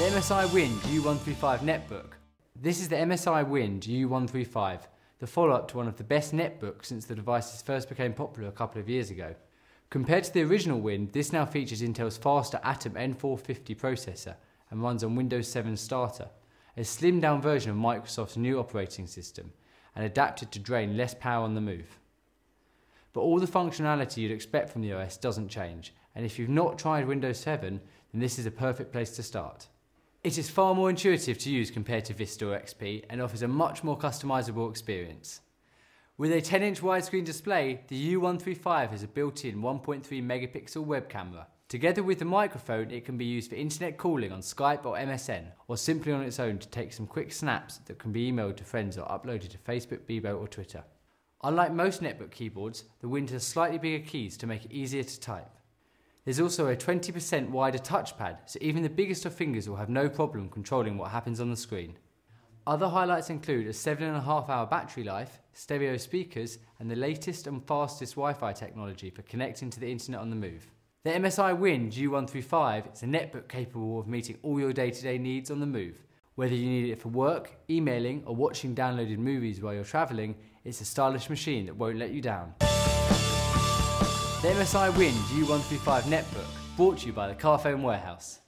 MSI Wind U135 netbook. This is the MSI Wind U135, the follow-up to one of the best netbooks since the devices first became popular a couple of years ago. Compared to the original Wind, this now features Intel's faster Atom N450 processor and runs on Windows 7 Starter, a slimmed down version of Microsoft's new operating system and adapted to drain less power on the move. But all the functionality you'd expect from the OS doesn't change, and if you've not tried Windows 7, then this is a perfect place to start. It is far more intuitive to use compared to Vista or XP and offers a much more customizable experience. With a 10 inch widescreen display, the U135 has a built in 1.3 megapixel web camera. Together with the microphone, it can be used for internet calling on Skype or MSN, or simply on its own to take some quick snaps that can be emailed to friends or uploaded to Facebook, Bebo, or Twitter. Unlike most netbook keyboards, the Wind has slightly bigger keys to make it easier to type. There's also a 20% wider touchpad, so even the biggest of fingers will have no problem controlling what happens on the screen. Other highlights include a 7.5 hour battery life, stereo speakers, and the latest and fastest Wi Fi technology for connecting to the internet on the move. The MSI Wind U135 is a netbook capable of meeting all your day to day needs on the move. Whether you need it for work, emailing, or watching downloaded movies while you're travelling, it's a stylish machine that won't let you down. The MSI Wind U135 netbook, brought to you by the Carphone Warehouse.